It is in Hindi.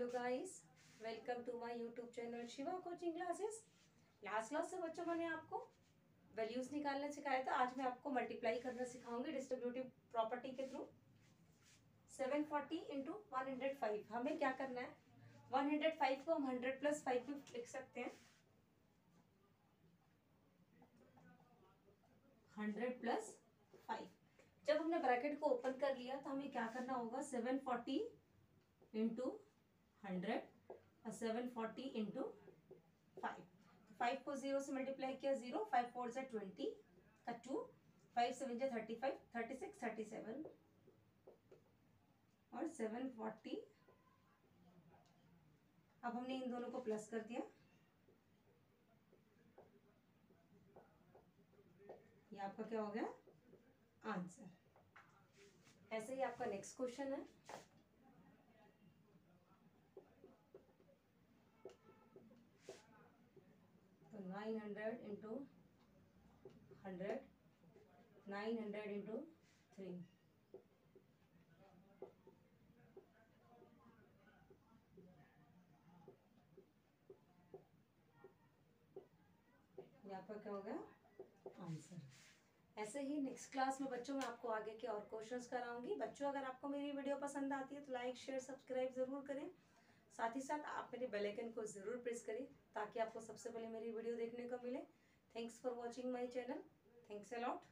Hello guys welcome to my YouTube channel Shiva coaching classes last class से बच्चों, मैंने आपको वैल्यूज़ निकालना सिखाया था। आज मैं आपको मल्टीप्लाई करना सिखाऊँगी डिस्ट्रीब्यूटिव प्रॉपर्टी के थ्रू 740 फोर्टी इंटू हमें क्या करना है? 105 को हम 100 प्लस फाइव भी लिख सकते हैं। 100 प्लस फाइव जब हमने ब्रैकेट को ओपन कर लिया तो हमें क्या करना होगा? 740 फोर्टी इंटू हंड्रेड और seven forty into five five को ज़ीरो से मल्टीप्लाई किया ज़ीरो फाइव फोर से ट्वेंटी का टू फाइव सेवन से thirty five thirty six thirty seven और सेवन फोर्टी अब हमने इन दोनों को प्लस कर दिया। ये आपका क्या हो गया? आंसर ऐसे ही आपका नेक्स्ट क्वेश्चन है तो nine hundred into hundred nine hundred into three यहाँ पर क्या हो गया? आंसर ऐसे ही नेक्स्ट क्लास में बच्चों में आपको आगे के और क्वेश्चंस कराऊँगी। बच्चों अगर आपको मेरी वीडियो पसंद आती है तो लाइक शेयर सब्सक्राइब ज़रूर करें। साथ ही साथ आप मेरे बेल आइकन को ज़रूर प्रेस करें ताकि आपको सबसे पहले मेरी वीडियो देखने को मिले। Thanks for watching my channel thanks a lot